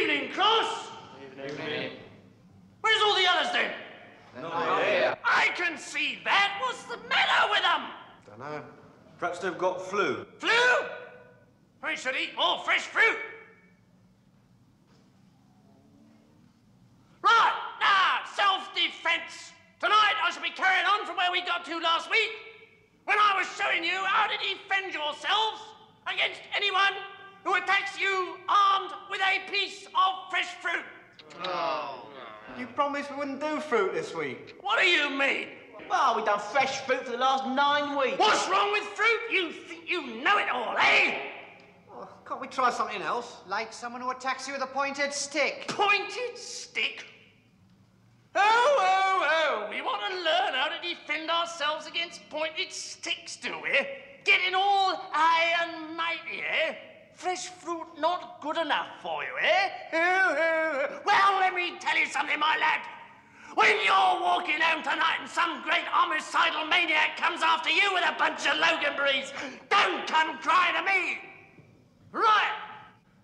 evening, class. Where's all the others then? I can see that. What's the matter with them? Dunno. Perhaps they've got flu. Flu? We should eat more fresh fruit. Right, now, self-defense. Tonight I shall be carrying on from where we got to last week, when I was showing you how to defend yourselves against anyone who attacks you armed with a piece of fresh fruit. Oh. You promised we wouldn't do fruit this week. What do you mean? Well, we've done fresh fruit for the last nine weeks. What's wrong with fruit? You think you know it all, eh? Oh, can't we try something else? Like someone who attacks you with a pointed stick. Pointed stick? Oh, oh, oh, we want to learn how to defend ourselves against pointed sticks, do we? Getting all high and mighty, eh? Fresh fruit not good enough for you, eh? Well, let me tell you something, my lad. When you're walking home tonight and some great homicidal maniac comes after you with a bunch of Loganberries, don't come crying to me. Right.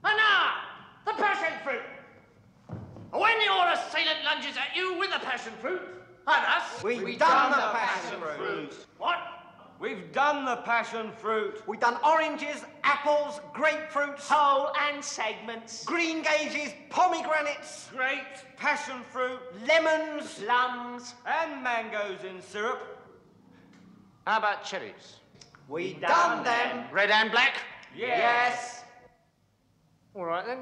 And now, the passion fruit. When your assailant lunges at you with the passion fruit, at us, We've, We've done, done the passion passion fruit. what? We've done the passion fruit. We've done oranges, apples, grapefruits, Whole and segments. green gages, pomegranates, Grapes, passion fruit, lemons. Plums. and mangoes in syrup. How about cherries? We done done them. Red and black? Yes. All right then.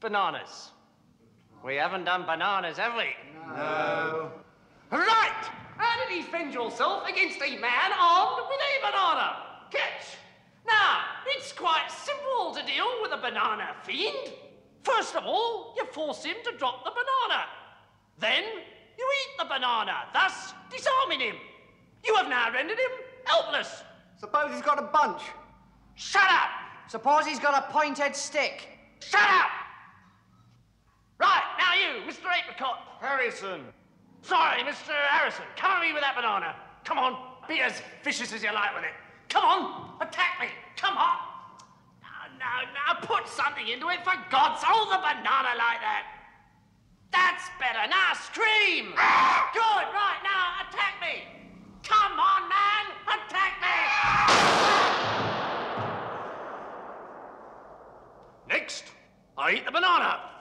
Bananas. We haven't done bananas, have we? No. Right! How to yourself against a man armed with a banana. Catch! Now, it's quite simple to deal with a banana fiend. First of all, you force him to drop the banana. Then, you eat the banana, thus disarming him. You have now rendered him helpless. Suppose he's got a bunch. Shut up! Suppose he's got a pointed stick. Shut up! Right, now you, Mr. Apricot. Harrison. Sorry, Mr. Harrison. Come at me with that banana. Come on, be as vicious as you like with it. Come on, attack me. Come on. Now, now, now, put something into it for God's Hold the banana like that. That's better. Now scream. Good, right, now attack me. Come on, man, attack me. Next, I eat the banana.